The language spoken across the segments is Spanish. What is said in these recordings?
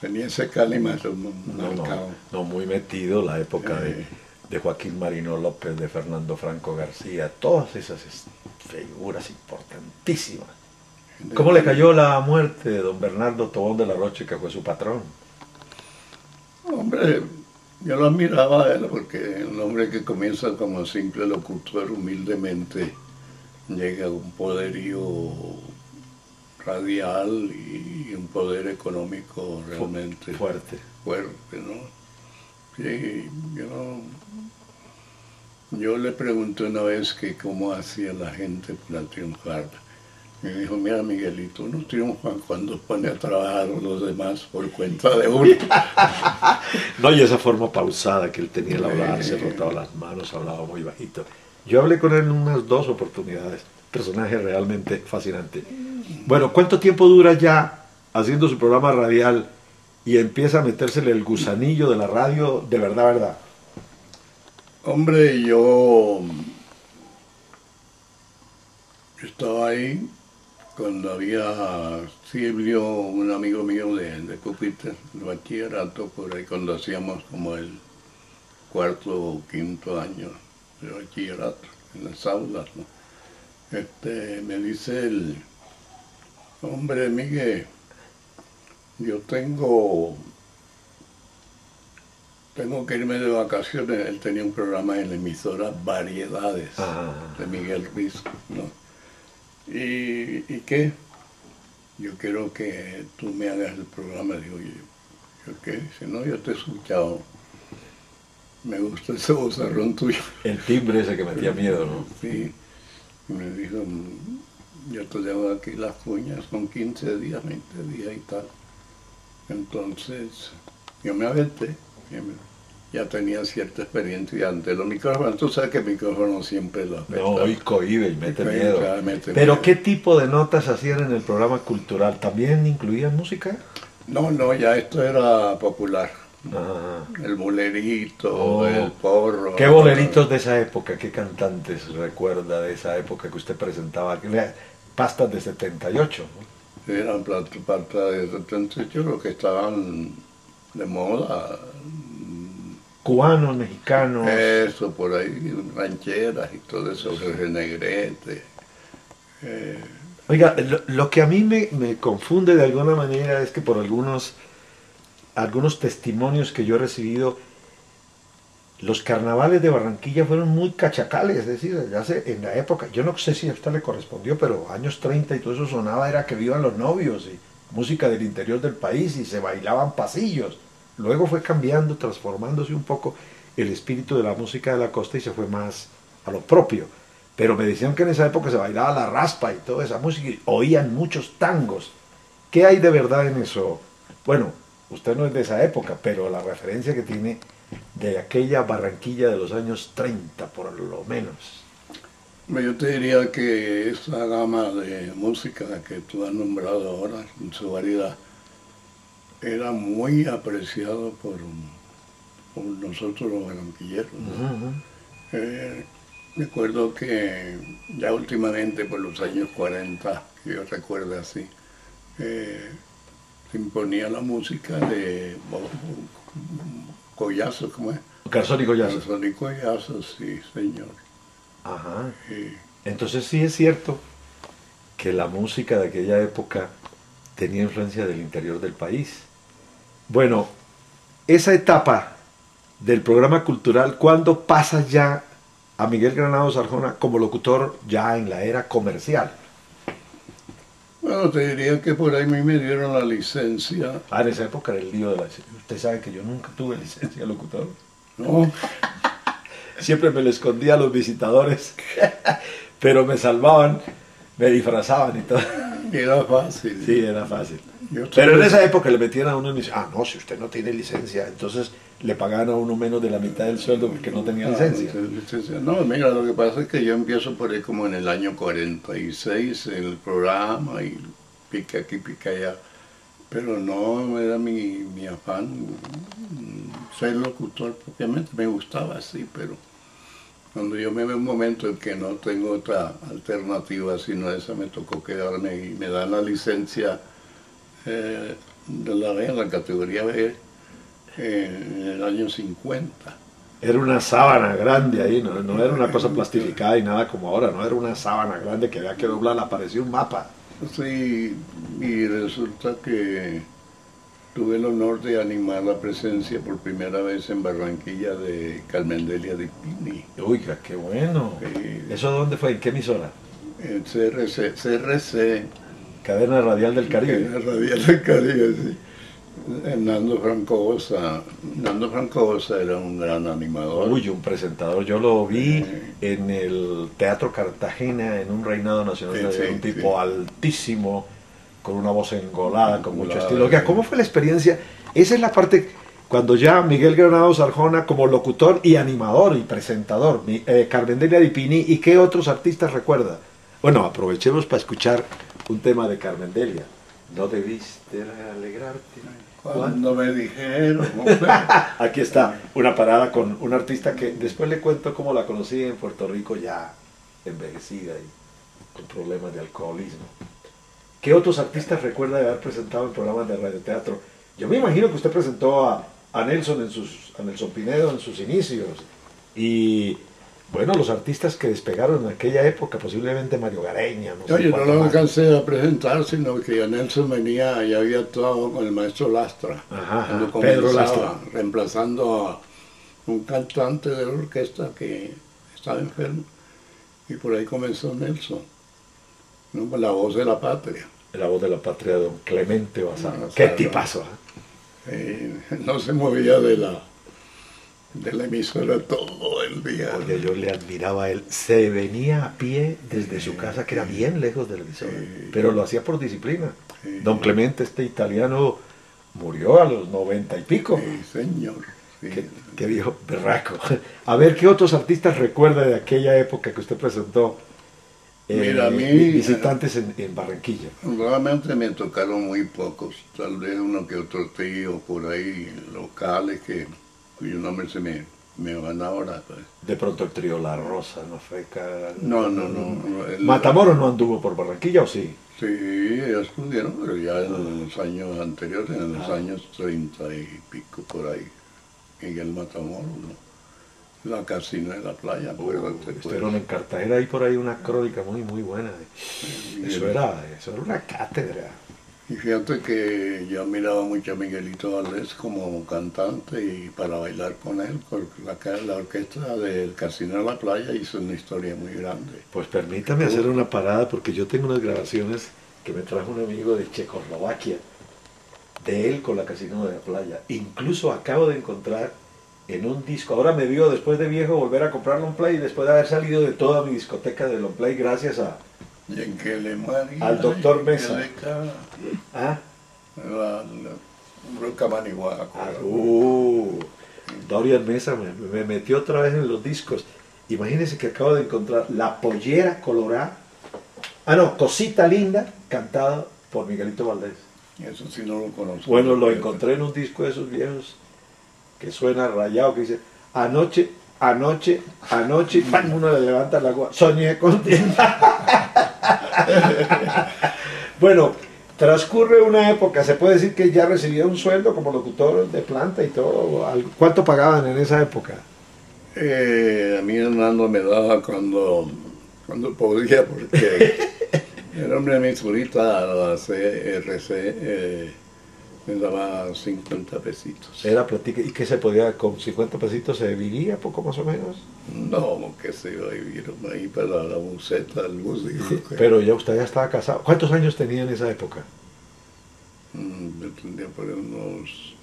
tenía ese calima no, no, no, muy metido la época de, de, Joaquín Marino López, de Fernando Franco García, todas esas figuras importantísimas. ¿Cómo le cayó la muerte de don Bernardo Tobón de la Roche, que fue su patrón? Hombre, yo lo admiraba a él porque un hombre que comienza como simple locutor humildemente llega a un poderío radial y un poder económico realmente fuerte. Fuerte, ¿no? Sí, yo, yo le pregunté una vez que cómo hacía la gente para triunfar. Me dijo, mira Miguelito, uno triunfa cuando pone a trabajar a los demás por cuenta de uno. no, y esa forma pausada que él tenía al hablar, se rotaba las manos, hablaba muy bajito. Yo hablé con él en unas dos oportunidades personaje realmente fascinante. Bueno, ¿cuánto tiempo dura ya haciendo su programa radial y empieza a metérsele el gusanillo de la radio de verdad, verdad? Hombre, yo estaba ahí cuando había Silvio, un amigo mío de, de Cupiter, de bachillerato, por ahí cuando hacíamos como el cuarto o quinto año de bachillerato, en las aulas, ¿no? Este, me dice el hombre Miguel, yo tengo, tengo que irme de vacaciones, él tenía un programa en la emisora Variedades de Miguel Ruiz, ¿no? ¿Y, ¿Y, qué? Yo quiero que tú me hagas el programa, digo yo. ¿Yo qué? Dice, no, yo te he escuchado. Me gusta ese vozarrón tuyo. El timbre ese que metía miedo, ¿no? Sí me dijo, mm, yo te llevo aquí las cuñas, son 15 días, 20 días y tal. Entonces, yo me aventé, ya tenía cierta experiencia ante los micrófonos. Tú sabes que el micrófono siempre lo afecta. No, hoy cohibe y mete miedo. Pero ¿qué tipo de notas hacían en el programa cultural? ¿También incluían música? No, no, ya esto era popular. El bolerito, oh. el porro. ¿Qué boleritos de esa época? ¿Qué cantantes recuerda de esa época que usted presentaba? Pastas de 78. Eran pastas de 78 los que estaban de moda. Cubanos, mexicanos. Eso, por ahí, rancheras y todo eso, Negrete. Eh. Oiga, lo, que a mí me, me confunde de alguna manera es que por algunos algunos testimonios que yo he recibido, los carnavales de Barranquilla fueron muy cachacales, es decir, hace, en la época, yo no sé si a usted le correspondió, pero años 30 y todo eso sonaba, era que vivan los novios y música del interior del país y se bailaban pasillos. Luego fue cambiando, transformándose un poco el espíritu de la música de la costa y se fue más a lo propio. Pero me decían que en esa época se bailaba la raspa y toda esa música y oían muchos tangos. ¿Qué hay de verdad en eso? Bueno, Usted no es de esa época, pero la referencia que tiene de aquella Barranquilla de los años 30, por lo menos. Yo te diría que esa gama de música que tú has nombrado ahora, en su variedad, era muy apreciado por, nosotros los barranquilleros. Eh, recuerdo que ya últimamente, por los años 40, que yo recuerdo así, eh, imponía la música de Collazo, ¿cómo es? Garzón y Collazo. Garzón y Collazo, sí, señor. Ajá. Entonces sí es cierto que la música de aquella época tenía influencia del interior del país. Bueno, esa etapa del programa cultural, ¿cuándo pasa ya a Miguel Granados Arjona como locutor ya en la era comercial? Bueno, te diría que por ahí me dieron la licencia. Ah, en esa época era el lío de la licencia. Usted sabe que yo nunca tuve licencia de locutor. No. Siempre me lo escondía a los visitadores, pero me salvaban, me disfrazaban y todo. Era fácil. Sí, era fácil. Pero en esa época le metían a uno y me decían, ah, no, si usted no tiene licencia, entonces le pagaban a uno menos de la mitad del sueldo porque no tenía ah, licencia. No, mira, lo que pasa es que yo empiezo por ahí como en el año 46 el programa y pica aquí, pica allá. Pero no era mi, mi afán ser locutor, obviamente me gustaba así, pero cuando yo me veo un momento en que no tengo otra alternativa sino esa, me tocó quedarme y me dan la licencia eh, de la B, la categoría B, en el año 50. Era una sábana grande ahí, no, no era una cosa plastificada y nada como ahora, no era una sábana grande que había que doblar, parecía un mapa. Sí, y resulta que tuve el honor de animar la presencia por primera vez en Barranquilla de Carmen Delia de Pini. Uy, qué bueno. ¿Eso dónde fue? ¿En qué emisora? En CRC, CRC. Cadena Radial del Caribe. Cadena Radial del Caribe, sí. Nando Francosa. Nando Francosa era un gran animador. Uy, un presentador. Yo lo vi en el Teatro Cartagena, en un reinado nacional, de un tipo altísimo, con una voz engolada, con mucho estilo. ¿Cómo fue la experiencia? Esa es la parte cuando ya Miguel Granado Arjona como locutor y animador y presentador, eh, Carmen Delia Dipini y qué otros artistas recuerda. Bueno, aprovechemos para escuchar un tema de Carmen Delia. No debiste alegrarte. Cuando me dijeron. Aquí está, una parada con un artista que después le cuento cómo la conocí en Puerto Rico ya envejecida y con problemas de alcoholismo. ¿Qué otros artistas recuerda de haber presentado en programas de radioteatro? Yo me imagino que usted presentó a, a Nelson en sus, a Nelson Pinedo en sus inicios y bueno, los artistas que despegaron en aquella época, posiblemente Mario Gareña. No, yo no lo alcancé a presentar, sino que Nelson venía y había actuado con el maestro Lastra. Ajá, Pedro Lastra. Reemplazando a un cantante de la orquesta que estaba enfermo. Y por ahí comenzó Nelson, ¿no? la voz de la patria. La voz de la patria de don Clemente Bazán. Qué tipazo. ¿eh? no se movía de la de la emisora todo el día. Oye, yo le admiraba a él. Se venía a pie desde su casa, que era bien lejos de la emisora, pero lo hacía por disciplina. Don Clemente, este italiano, murió a los noventa y pico. Sí, señor. Qué, viejo berraco. A ver, ¿qué otros artistas recuerda de aquella época que usted presentó? Eh, Mira, a mí, visitantes en, Barranquilla. Realmente me tocaron muy pocos, tal vez uno que otro tío por ahí, locales que cuyo nombre se me, me van ahora. Pues. De pronto el trío La Rosa, ¿no fue? No, no, no. ¿Matamoros no anduvo por Barranquilla o sí? Sí, ellos pudieron, pero ya en los años anteriores, en los ah. años treinta y pico por ahí, Miguel Matamoros, ¿no? La casina de la playa. Uh, estuvieron en Cartagena hay por ahí una crónica muy, muy buena. Eso era, eso era una cátedra. Y fíjate que yo miraba mucho a Miguelito Valdés como cantante y para bailar con él, porque la, la orquesta del Casino de la Playa hizo una historia muy grande. Pues permítame hacer una parada porque yo tengo unas grabaciones que me trajo un amigo de Checoslovaquia, de él con la Casino de la Playa. Incluso acabo de encontrar en un disco, ahora me dio después de viejo volver a comprarlo un play, después de haber salido de toda mi discoteca de long play gracias a al doctor Mesa. ¿Ah? uh, Dorian Mesa me, metió otra vez en los discos. Imagínense que acabo de encontrar La Pollera Colorada. Ah, no, Cosita Linda, cantada por Miguelito Valdés. Eso sí no lo conozco. Bueno, lo encontré en un disco de esos viejos que suena rayado, que dice, anoche, anoche, anoche, ¡pam! uno le levanta la agua, soñé contigo. bueno, transcurre una época, se puede decir que ya recibía un sueldo como locutor de planta y todo. ¿Cuánto pagaban en esa época? Eh, a mí Hernando me daba cuando, cuando podía, porque el hombre de mi a la CRC, eh, me daba 50 pesitos. Era platica, ¿y qué se podía, con 50 pesitos se vivía poco más o menos? No, que se iba a vivir ahí para la buseta, el bus. Pero ya usted ya estaba casado. ¿Cuántos años tenía en esa época? Mm, yo tendría por unos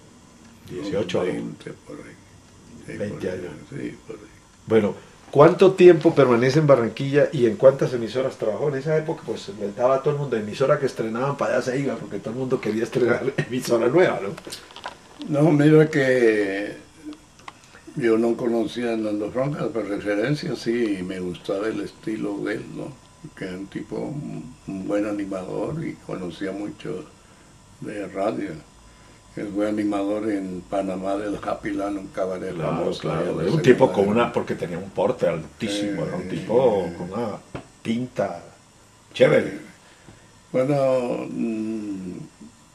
18 20 por ahí. 20 años. Sí, por ahí. Bueno, ¿Cuánto tiempo permanece en Barranquilla y en cuántas emisoras trabajó? En esa época, pues le daba a todo el mundo emisora que estrenaban para allá se iba, porque todo el mundo quería estrenar emisora nueva, ¿no? No, mira que yo no conocía a Nando Franca, por referencia sí, me gustaba el estilo de él, ¿no? Que era un tipo, un buen animador y conocía mucho de radio el buen animador en Panamá del Happy Land, un cabaret famoso. Claro, un tipo con una, porque tenía un porte altísimo, era un tipo con una pinta chévere. Bueno, mm,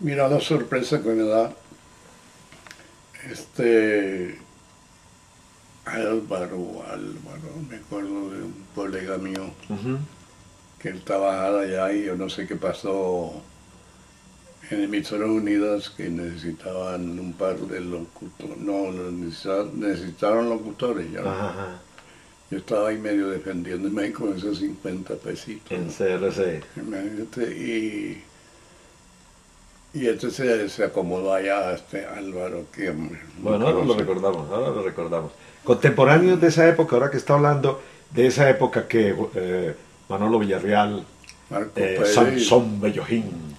Mira la sorpresa que me da este Álvaro, Álvaro, me acuerdo de un colega mío que él trabajaba allá y yo no sé qué pasó en Emisoras Unidas que necesitaban un par de locutores, no, necesitaron, locutores ya. Yo estaba ahí medio defendiéndome con esos 50 pesitos. En CRC. Y, y entonces se, acomodó allá este Álvaro que... Bueno, ahora lo recordamos, ahora lo recordamos. Contemporáneos de esa época, ahora que está hablando de esa época que eh, Manolo Villarreal, eh, Sansón Bellojín,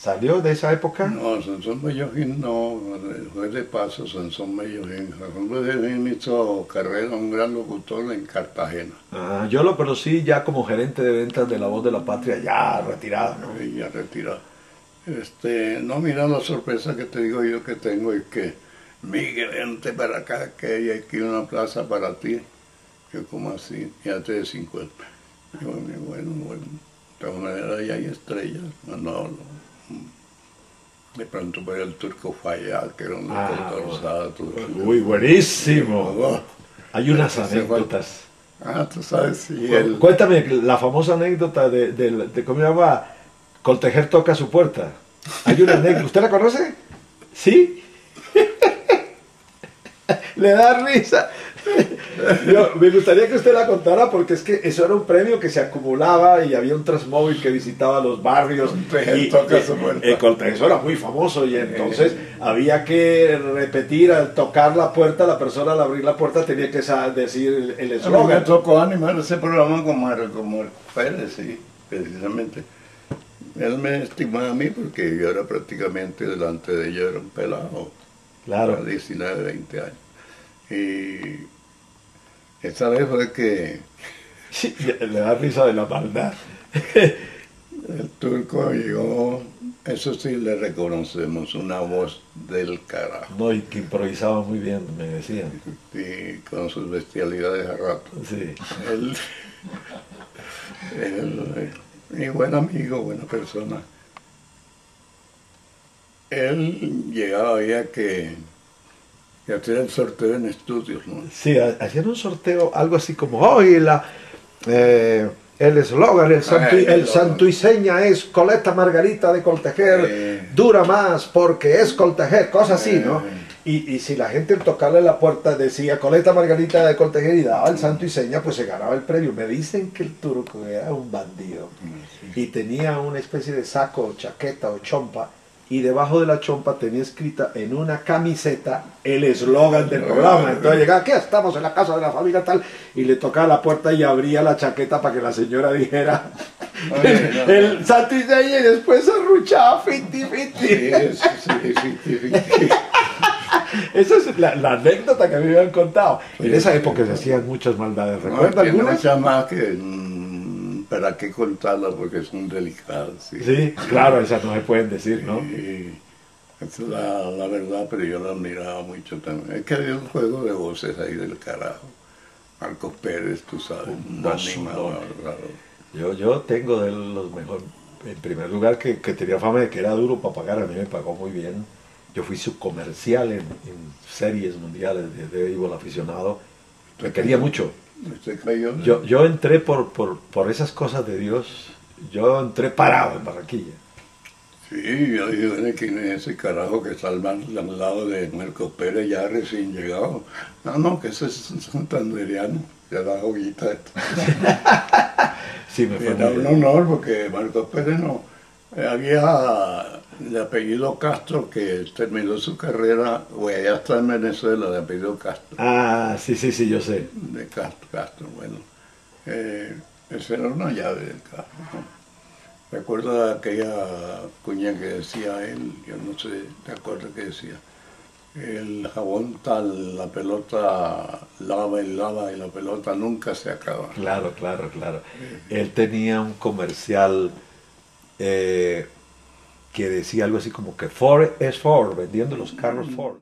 ¿Salió de esa época? No, Sansón Bellojín no, fue de paso Sansón Bellojín. Sansón Bellojín hizo carrera, un gran locutor en Cartagena. Ah, yo lo conocí ya como gerente de ventas de La Voz de la Patria, ya retirado, ¿no? Sí, ya retirado. Este, no, mira la sorpresa que te digo yo que tengo es que Miguel, vente para acá, que hay aquí una plaza para ti. Yo como así, ya te de 50. bueno, bueno, bueno, de todas maneras ya hay estrellas, no, no de pronto por el turco falla, que era un ah, Muy buenísimo. Hay unas anécdotas. Ah, tú sabes, sí. Cuéntame la famosa anécdota de, de, cómo llama Coltejer toca su puerta. Hay una anécdota. ¿Usted la conoce? ¿Sí? Le da risa me gustaría que usted la contara porque es que eso era un premio que se acumulaba y había un Transmóvil que visitaba los barrios. Y, eso era muy famoso y entonces había que repetir al tocar la puerta, la persona al abrir la puerta tenía que decir el eslogan. Me tocó animar ese programa con Marco, Pérez, sí, precisamente. Él me estimaba a mí porque yo era prácticamente delante de ella, era un pelado. Claro. 19, 20 años. Y esta vez fue que... le da risa de la maldad. El turco llegó, eso sí le reconocemos, una voz del carajo. No, y que improvisaba muy bien, me decían. Y con sus bestialidades a rato. Sí. Él, él, mi buen amigo, buena persona. Él llegaba ya que y hacían el sorteo en estudios, ¿no? Sí, hacían un sorteo, algo así como, hoy la, eh, el eslogan, el, santo, el santuiseña es Coleta Margarita de Coltejer, dura más porque es Coltejer, cosas así, ¿no? Y, y, si la gente al tocarle la puerta decía Coleta Margarita de Coltejer y daba el santo y seña, pues se ganaba el premio. Me dicen que el turco era un bandido y tenía una especie de saco, chaqueta o chompa y debajo de la chompa tenía escrita en una camiseta el eslogan del programa. Entonces llegaba, aquí estamos en la casa de la familia tal, y le tocaba la puerta y abría la chaqueta para que la señora dijera el, santo y después se arruchaba fiti fiti. Esa es la, anécdota que me habían contado. En esa época se hacían muchas maldades. ¿Recuerda alguna? que ¿para qué contarla? Porque son delicadas. Sí, sí claro, esas no se pueden decir, ¿no? esa es la, verdad, pero yo la admiraba mucho también. Es que había un juego de voces ahí del carajo. Marcos Pérez, tú sabes, un animador. Yo, yo tengo de los mejores. En primer lugar, que, tenía fama de que era duro para pagar, a mí me pagó muy bien. Yo fui subcomercial en, en series mundiales de, el Aficionado. Me quería mucho. Yo, yo entré por, por, por, esas cosas de Dios, yo entré parado en Barranquilla. Sí, yo dije, ¿quién es ese carajo que está al, lado de Marco Pérez ya recién llegado? No, no, que ese es santanderiano, ya la joguita. sí, me fue Era un honor porque Marco Pérez no, había de apellido Castro, que terminó su carrera, o allá está en Venezuela, de apellido Castro. Ah, sí, sí, sí, yo sé. De Castro, Castro bueno. Eh, esa era una llave del carro. Recuerdo aquella cuña que decía él, yo no sé, ¿te acuerdas que decía? El jabón tal, la pelota lava y lava y la pelota nunca se acaba. Claro, claro, claro. Él tenía un comercial eh, que decía algo así como que Ford es Ford, vendiendo los carros Ford.